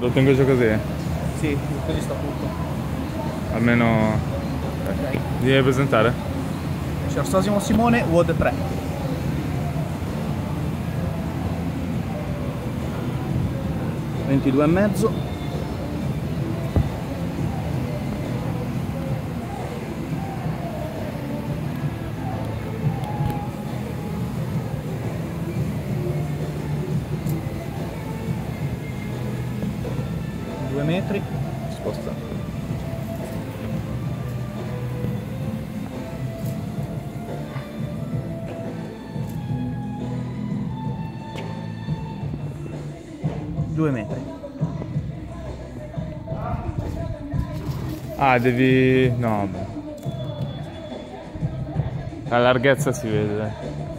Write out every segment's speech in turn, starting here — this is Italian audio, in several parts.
Lo tengo giù così? Sì, così sta tutto. Almeno... Ok. Mi devi presentare? Signor Sosimo Simone, WOD 3. Ventidue e mezzo. Metri. Sposta. Due metri. Ah, devi... no. La larghezza si vede.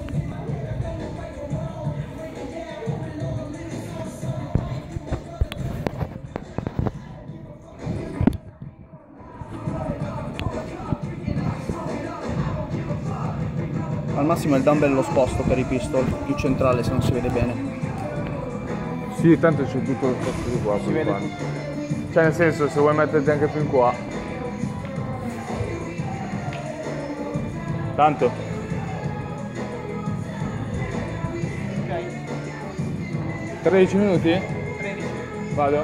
Massimo il dumbbell lo sposto per i pistol, più centrale se non si vede bene. Sì, tanto c'è tutto lo spazio di qua. Si vede qua. Cioè nel senso, se vuoi metterti anche più in qua. Tanto? Ok, 13 minuti? 13. Vado?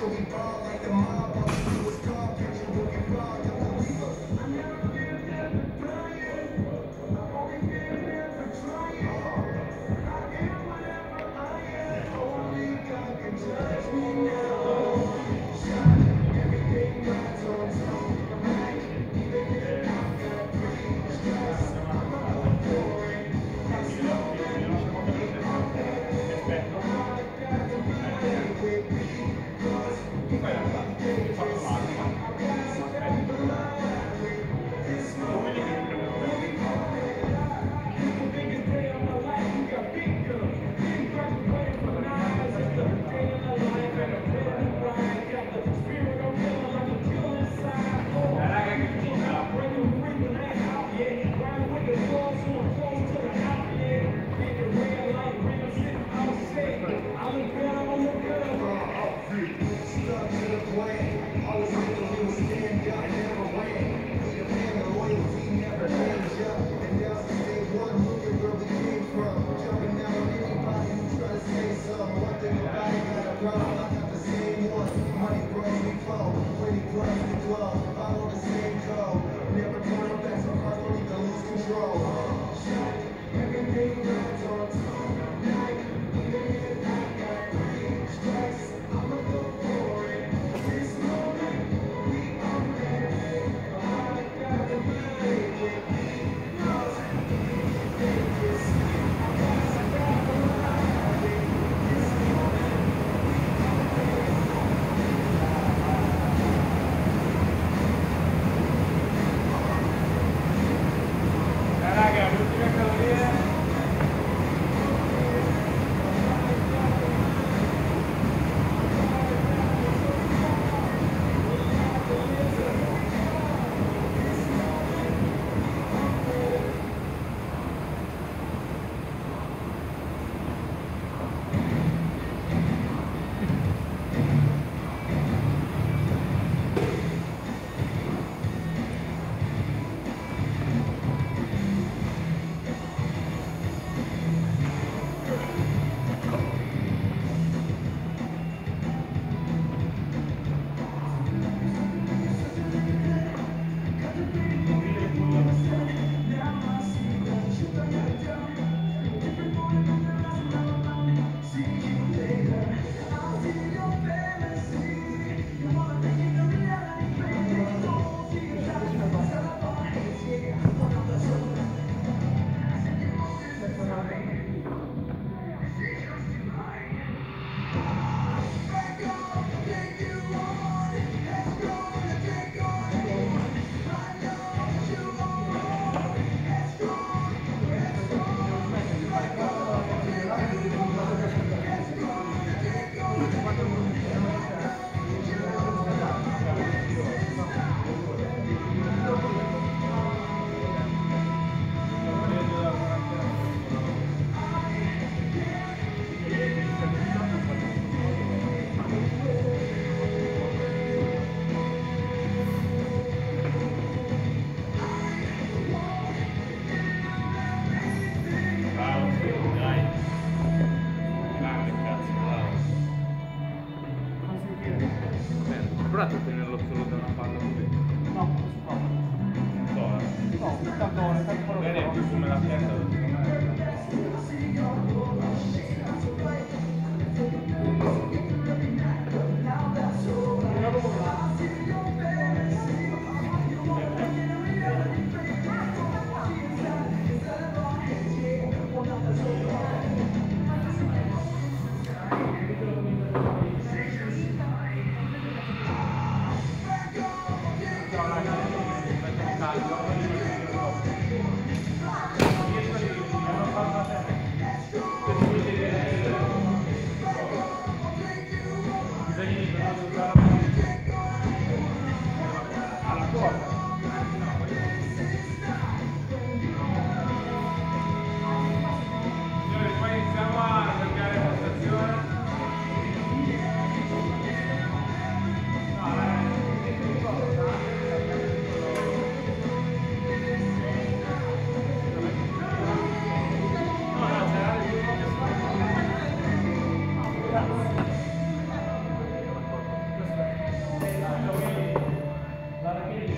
que eu vim para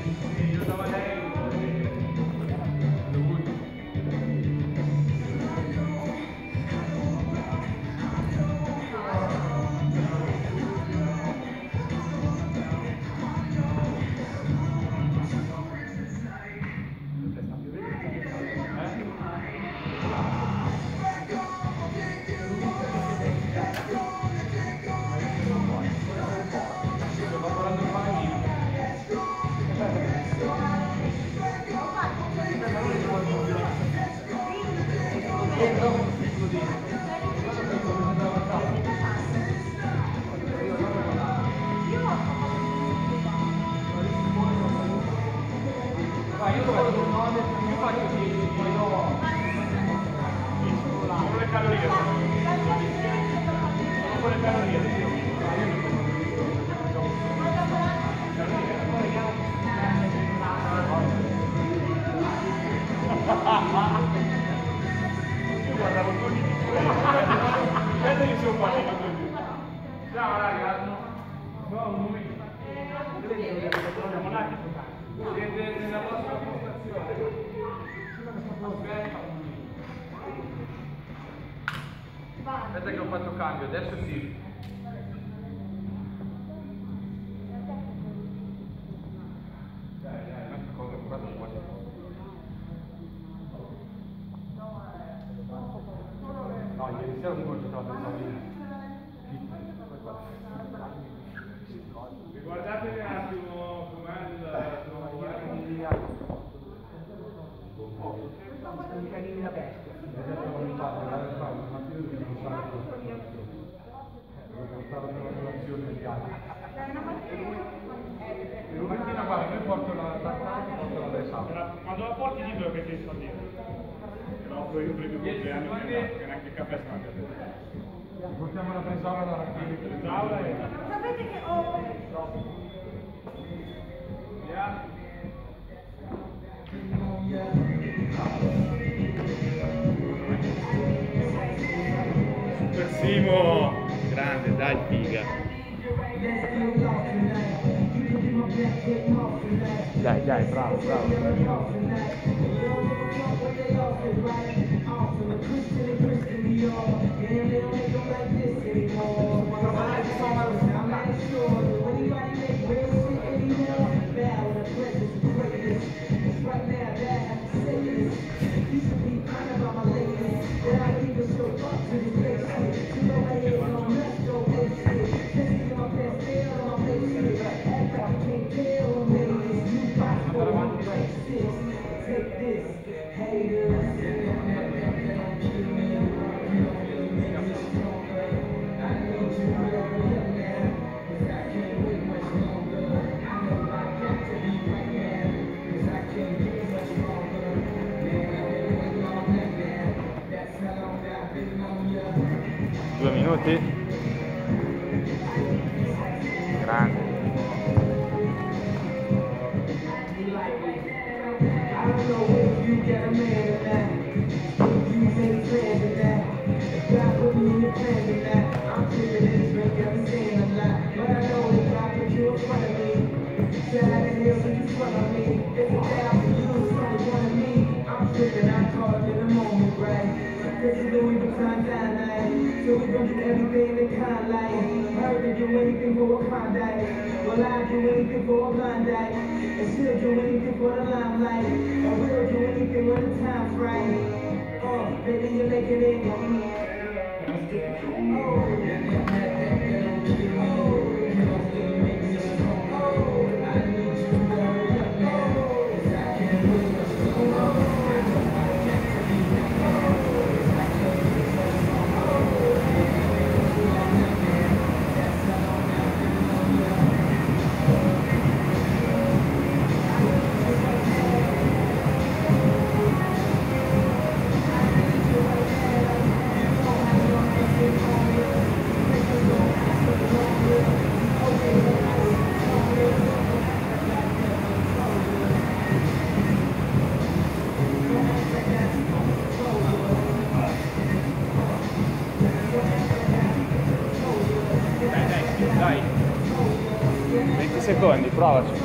皆様です。Sono Aspetta che ho fatto cambio, adesso sì. Dai, il... canini da bestia. Mattina guarda, io porto la tartare e porto la dressata. Quando la porti libero che ti sto dietro. Offro io prima di anni che neanche il caffè Portiamo la bresaola da raccogliere. Bresaola e... Sapete che ho Via. Simo! Grande, dai figa. Dai, dai, bravo, bravo. Due minuti. So we gon' everything in the kind like. Heard they do anything for a Klondike. Well, I do anything for a Klondike. And she'll do anything for the limelight. And we'll do anything when the time's right. Oh, baby, you're making it. Dai, Bravac.